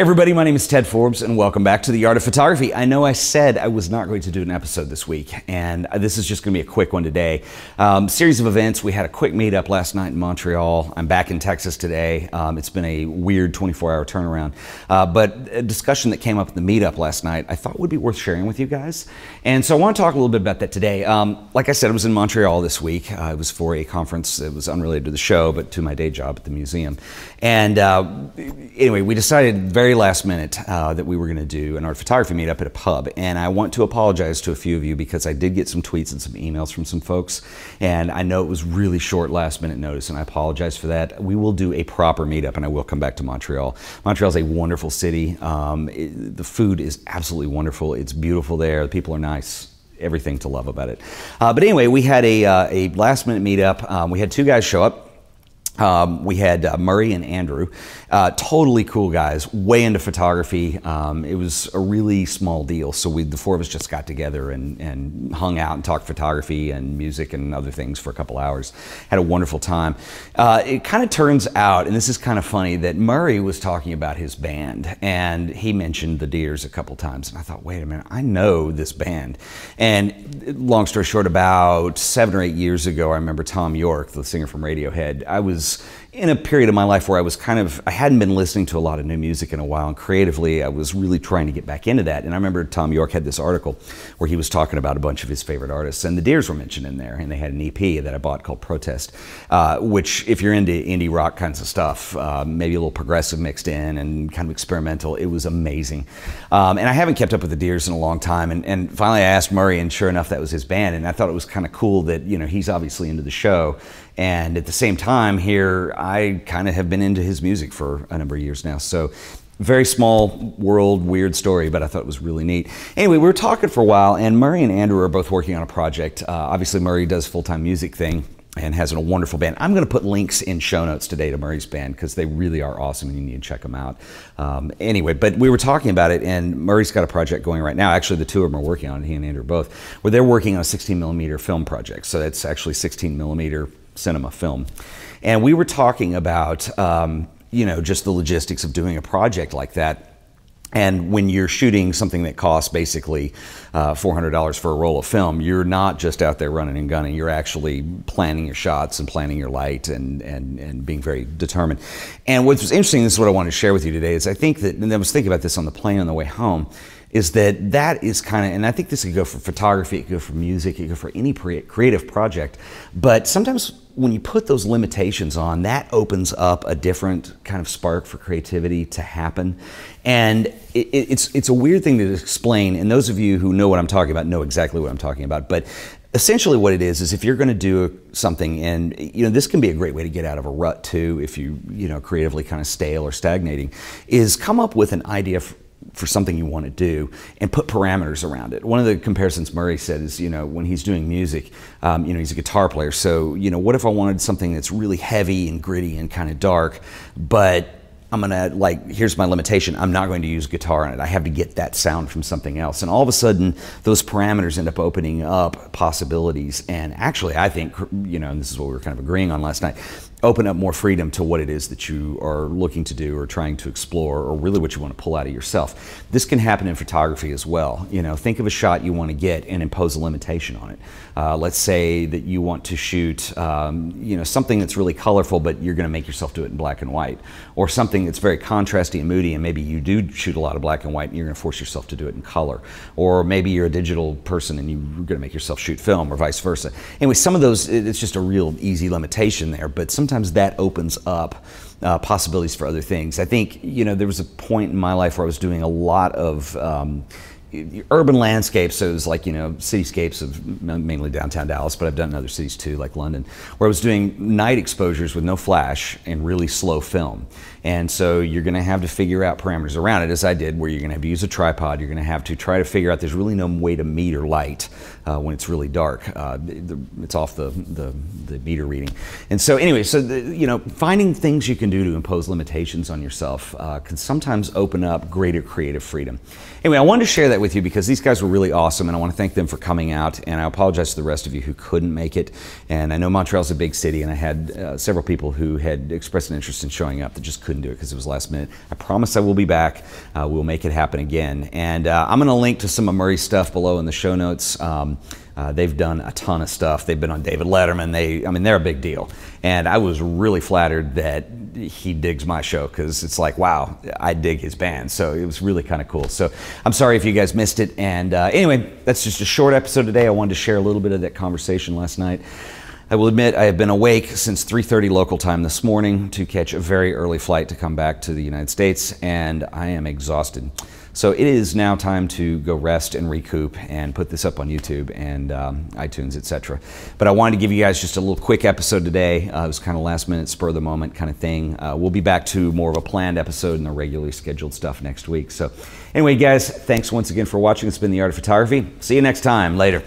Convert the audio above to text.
Hey everybody, my name is Ted Forbes and welcome back to The Art of Photography. I know I said I was not going to do an episode this week and this is just going to be a quick one today. Um, series of events, we had a quick meetup last night in Montreal. I'm back in Texas today. Um, it's been a weird 24 hour turnaround, uh, but a discussion that came up at the meetup last night I thought would be worth sharing with you guys. And so I want to talk a little bit about that today. Um, like I said, I was in Montreal this week. Uh, it was for a conference that was unrelated to the show, but to my day job at the museum. And uh, anyway, we decided very last minute uh, that we were going to do an art photography meetup at a pub. And I want to apologize to a few of you because I did get some tweets and some emails from some folks. And I know it was really short last minute notice, and I apologize for that. We will do a proper meetup, and I will come back to Montreal. Montreal is a wonderful city. Um, it, the food is absolutely wonderful. It's beautiful there. The people are nice everything to love about it. Uh, but anyway, we had a, uh, a last minute meetup. Um, we had two guys show up. Um, we had uh, Murray and Andrew, uh, totally cool guys, way into photography. Um, it was a really small deal, so we, the four of us just got together and, and hung out and talked photography and music and other things for a couple hours. Had a wonderful time. Uh, it kind of turns out, and this is kind of funny, that Murray was talking about his band, and he mentioned the Dears a couple times, and I thought, wait a minute, I know this band. And long story short, about seven or eight years ago, I remember Thom Yorke, the singer from Radiohead. I was is in a period of my life where I was kind of, I hadn't been listening to a lot of new music in a while, and creatively I was really trying to get back into that. And I remember Thom Yorke had this article where he was talking about a bunch of his favorite artists, and the Dears were mentioned in there, and they had an EP that I bought called Protest, uh, which, if you're into indie rock kinds of stuff, uh, maybe a little progressive mixed in and kind of experimental, it was amazing. Um, and I haven't kept up with the Dears in a long time, and, and finally I asked Murray, and sure enough, that was his band, and I thought it was kind of cool that, you know, he's obviously into the show, and at the same time, here, I kind of have been into his music for a number of years now. So, very small world, weird story, but I thought it was really neat. Anyway, we were talking for a while, and Murray and Andrew are both working on a project. Uh, obviously, Murray does full time music thing and has a wonderful band. I'm going to put links in show notes today to Murray's band because they really are awesome and you need to check them out. Um, anyway, but we were talking about it, and Murray's got a project going right now. Actually, the two of them are working on it, he and Andrew both, where they're working on a 16 millimeter film project. So it's actually 16 millimeter cinema film. And we were talking about, um, you know, just the logistics of doing a project like that. And when you're shooting something that costs basically uh, $400 for a roll of film, you're not just out there running and gunning. You're actually planning your shots and planning your light and, and, and being very determined. And what's interesting, this is what I wanted to share with you today, is I think that, and I was thinking about this on the plane on the way home, is that that is kind of, and I think this could go for photography, it could go for music, it could go for any creative project. But sometimes when you put those limitations on, that opens up a different kind of spark for creativity to happen. And it, it's, it's a weird thing to explain, and those of you who know what I'm talking about know exactly what I'm talking about. But essentially what it is is if you're going to do something and you know this can be a great way to get out of a rut too if you you know creatively kind of stale or stagnating is come up with an idea for something you want to do and put parameters around it. One of the comparisons Murray said is, you know, when he's doing music, um, you know, he's a guitar player. So, you know, what if I wanted something that's really heavy and gritty and kind of dark, but I'm gonna like here's my limitation. I'm not going to use guitar on it. I have to get that sound from something else. And all of a sudden, those parameters end up opening up possibilities. And actually, I think you know, and this is what we were kind of agreeing on last night open up more freedom to what it is that you are looking to do or trying to explore or really what you want to pull out of yourself. This can happen in photography as well. You know, think of a shot you want to get and impose a limitation on it. Uh, let's say that you want to shoot, um, you know, something that's really colorful, but you're going to make yourself do it in black and white, or something that's very contrasty and moody, and maybe you do shoot a lot of black and white, and you're going to force yourself to do it in color, or maybe you're a digital person and you're going to make yourself shoot film, or vice versa. Anyway, some of those, it's just a real easy limitation there, but sometimes sometimes that opens up uh, possibilities for other things. I think, you know, there was a point in my life where I was doing a lot of um, urban landscapes. So it was like, you know, cityscapes of mainly downtown Dallas, but I've done in other cities too, like London, where I was doing night exposures with no flash and really slow film. And so you're going to have to figure out parameters around it, as I did, where you're going to have to use a tripod. You're going to have to try to figure out there's really no way to meter light uh, when it's really dark. Uh, it's off the, the, the, meter reading. And so, anyway, so the, you know, finding things you can do to impose limitations on yourself uh, can sometimes open up greater creative freedom. Anyway, I wanted to share that that with you because these guys were really awesome, and I want to thank them for coming out. And I apologize to the rest of you who couldn't make it. And I know Montreal's a big city, and I had uh, several people who had expressed an interest in showing up that just couldn't do it because it was last minute. I promise I will be back. Uh, we'll make it happen again. And uh, I'm going to link to some of Murray's stuff below in the show notes. Um, uh, they've done a ton of stuff. They've been on David Letterman. They, I mean, they're a big deal. And I was really flattered that he digs my show because it's like, wow, I dig his band. So it was really kind of cool. So I'm sorry if you guys missed it. And uh, anyway, that's just a short episode today. I wanted to share a little bit of that conversation last night. I will admit I have been awake since 3:30 local time this morning to catch a very early flight to come back to the United States, and I am exhausted. So it is now time to go rest and recoup and put this up on YouTube and um, iTunes, etc. But I wanted to give you guys just a little quick episode today. Uh, it was kind of last minute, spur of the moment kind of thing. Uh, we'll be back to more of a planned episode and the regularly scheduled stuff next week. So anyway, guys, thanks once again for watching. It's been the Art of Photography. See you next time. Later.